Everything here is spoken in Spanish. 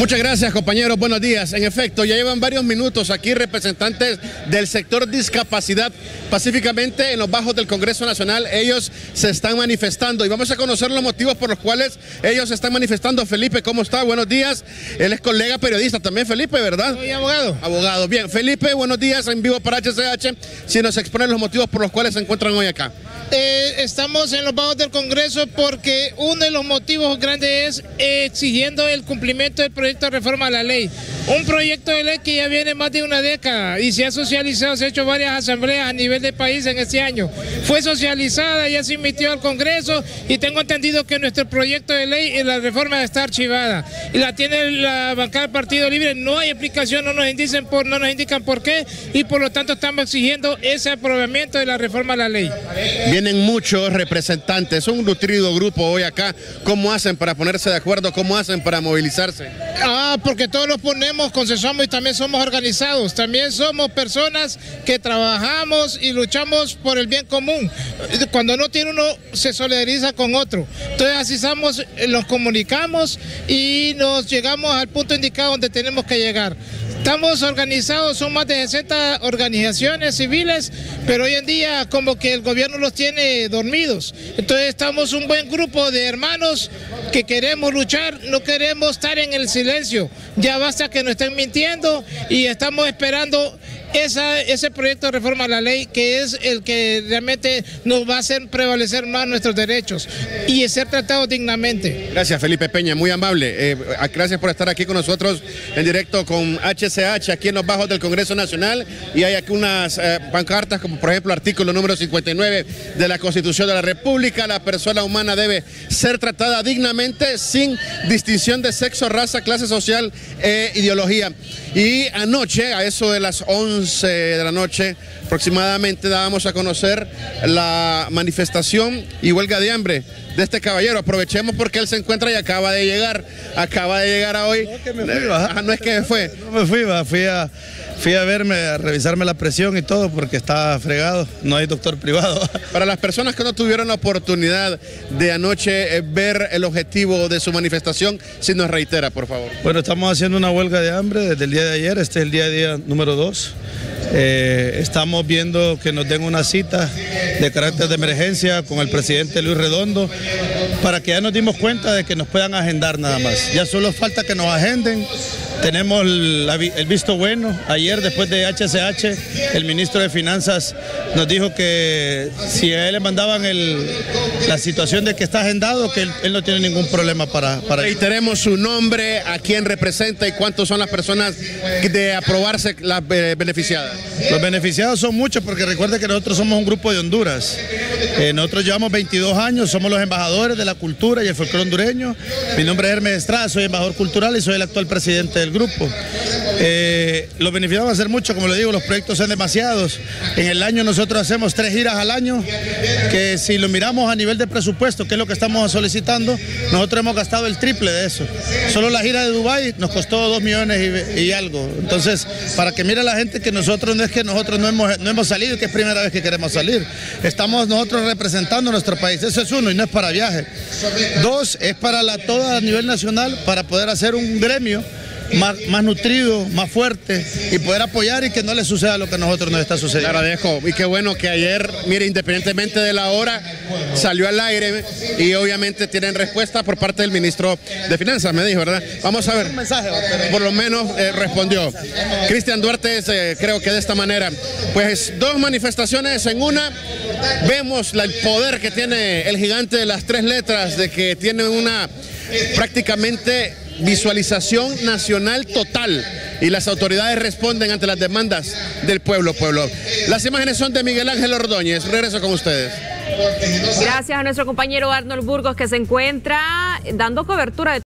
Muchas gracias, compañeros. Buenos días. En efecto, ya llevan varios minutos aquí representantes del sector discapacidad, pacíficamente en los bajos del Congreso Nacional. Ellos se están manifestando y vamos a conocer los motivos por los cuales ellos se están manifestando. Felipe, ¿cómo está? Buenos días. Él es colega periodista también, Felipe, ¿verdad? Soy abogado. Abogado. Bien, Felipe, buenos días en vivo para HCH. Si nos exponen los motivos por los cuales se encuentran hoy acá. Eh, estamos en los bajos del Congreso porque uno de los motivos grandes es exigiendo el cumplimiento del proyecto de reforma a la ley. Un proyecto de ley que ya viene más de una década y se ha socializado, se ha hecho varias asambleas a nivel de país en este año. Fue socializada, ya se emitió al Congreso y tengo entendido que nuestro proyecto de ley en la reforma está archivada y la tiene la bancada del Partido Libre. No hay explicación, no nos indican por, no nos indican por qué y por lo tanto estamos exigiendo ese aprobamiento de la reforma a la ley. Vienen muchos representantes, un nutrido grupo hoy acá. ¿Cómo hacen para ponerse de acuerdo? ¿Cómo hacen para movilizarse? Ah, porque todos los ponemos, consensuamos y también somos organizados. También somos personas que trabajamos y luchamos por el bien común. Cuando no tiene uno, se solidariza con otro. Entonces así estamos, los comunicamos y nos llegamos al punto indicado donde tenemos que llegar. Estamos organizados, son más de 60 organizaciones civiles, pero hoy en día como que el gobierno los tiene dormidos. Entonces estamos un buen grupo de hermanos que queremos luchar, no queremos estar en el silencio. Ya basta que nos estén mintiendo y estamos esperando esa, ese proyecto de reforma a la ley que es el que realmente nos va a hacer prevalecer más nuestros derechos y ser tratados dignamente. Gracias Felipe Peña, muy amable. Eh, gracias por estar aquí con nosotros en directo con HCH aquí en los bajos del Congreso Nacional y hay aquí unas eh, pancartas como por ejemplo artículo número 59 de la Constitución de la República, la persona humana debe ser tratada dignamente sin distinción de sexo, raza, clase social e ideología. Y anoche a eso de las 11 de la noche aproximadamente dábamos a conocer la manifestación y huelga de hambre de este caballero. Aprovechemos porque él se encuentra y acaba de llegar, acaba de llegar a hoy. No, que me fui, ah, no es que fue. No me fui, fui a, fui a verme, a revisarme la presión y todo porque está fregado, no hay doctor privado. Para las personas que no tuvieron la oportunidad de anoche eh, ver el objetivo de su manifestación, si nos reitera, por favor. Bueno, estamos haciendo una huelga de hambre desde el día de ayer, este es el día, día número dos. Eh, estamos viendo que nos den una cita de carácter de emergencia con el presidente Luis Redondo para que ya nos dimos cuenta de que nos puedan agendar nada más. Ya solo falta que nos agenden tenemos el, visto bueno. Ayer, después de HCH, el ministro de Finanzas nos dijo que si a él le mandaban la situación de que está agendado, que él, no tiene ningún problema para, para tenemos su nombre, a quién representa y cuántos son las personas de aprobarse las beneficiadas. Los beneficiados son muchos porque recuerde que nosotros somos un grupo de Honduras. Eh, nosotros llevamos 22 años, somos los embajadores de la cultura y el folclore hondureño. Mi nombre es Hermes Estrada, soy embajador cultural y soy el actual presidente del grupo. Eh, los beneficiados van a ser mucho, como le digo, los proyectos son demasiados. En el año nosotros hacemos tres giras al año, que si lo miramos a nivel de presupuesto, que es lo que estamos solicitando, nosotros hemos gastado el triple de eso. Solo la gira de Dubái nos costó dos millones y, algo. Entonces, para que mire la gente que nosotros no es que nosotros no hemos, no hemos salido, que es primera vez que queremos salir. Estamos nosotros representando nuestro país. Eso es uno y no es para viaje. Dos, es para la toda a nivel nacional, para poder hacer un gremio más, nutrido, más fuerte y poder apoyar y que no le suceda lo que a nosotros nos está sucediendo. Le agradezco y qué bueno que ayer, mire, independientemente de la hora, salió al aire y obviamente tienen respuesta por parte del ministro de Finanzas, me dijo, ¿verdad? Vamos a ver. Por lo menos eh, respondió. Cristian Duarte, eh, creo que de esta manera, pues dos manifestaciones en una. Vemos el poder que tiene el gigante de las tres letras, de que tiene una prácticamente visualización nacional total y las autoridades responden ante las demandas del pueblo, pueblo. Las imágenes son de Miguel Ángel Ordóñez. Regreso con ustedes. Gracias a nuestro compañero Arnold Burgos que se encuentra dando cobertura de